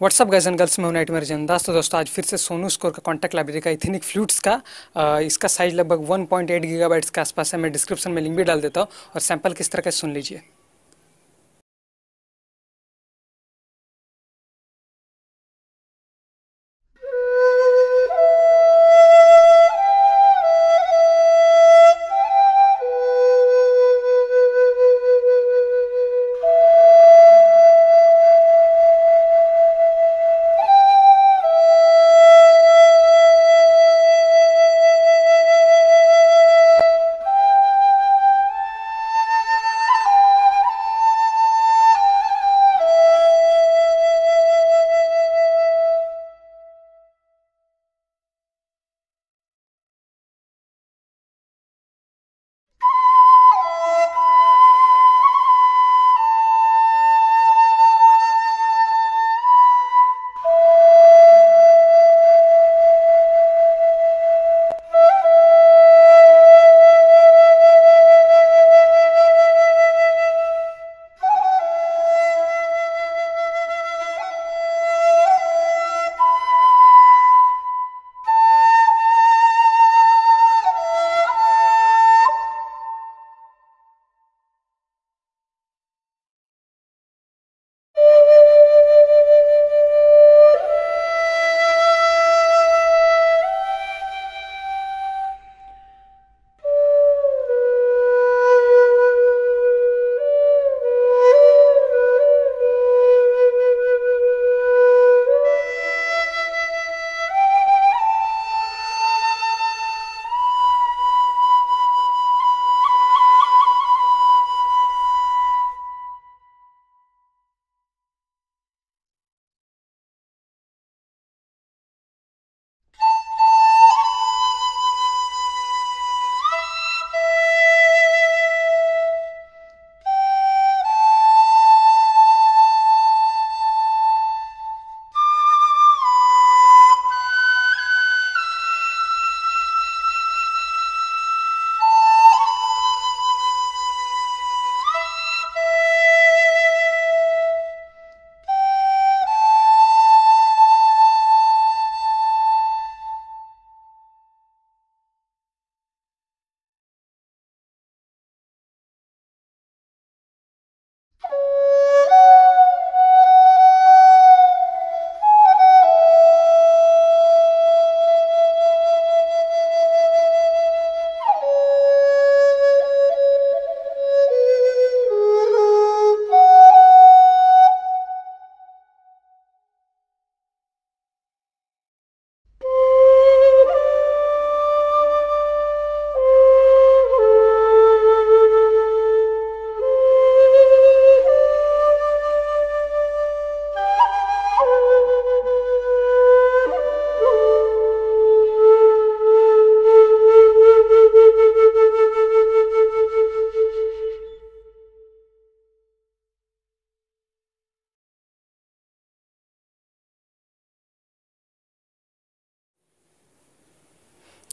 WhatsApp guys and girls में हूँ night मेरे अंदाज तो दोस्तों आज फिर से सोनू स्कोर का कॉन्टैक्ट लाइब्रेरी का इथिनिक फ्लूट्स का आ, इसका साइज़ लगभग 1.8 गीगाबाइट्स के आसपास है। मैं डिस्क्रिप्शन में लिंक भी डाल देता हूँ और सैंपल किस तरह का सुन लीजिए।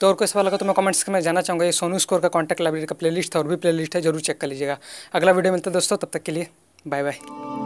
तो और कोई सवाल लगा तो मैं कमेंट्स में जाना चाहूँगा। ये सोनू स्कोर का कॉन्टैक्ट लाइब्रेरी का प्लेलिस्ट था और भी प्लेलिस्ट है, ज़रूर चेक कर लीजिएगा। अगला वीडियो मिलता है दोस्तों, तब तक के लिए बाय बाय